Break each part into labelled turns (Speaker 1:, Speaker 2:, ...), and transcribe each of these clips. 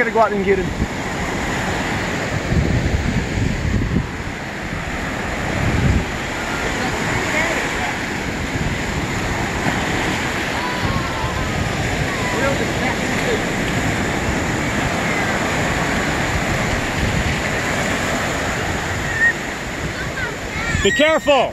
Speaker 1: gotta go out and get him. Be careful!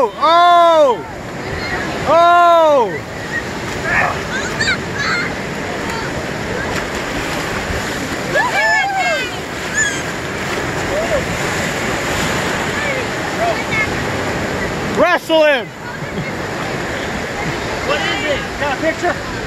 Speaker 1: Oh! Oh! Oh! Wrestle him! What is it? Got a picture?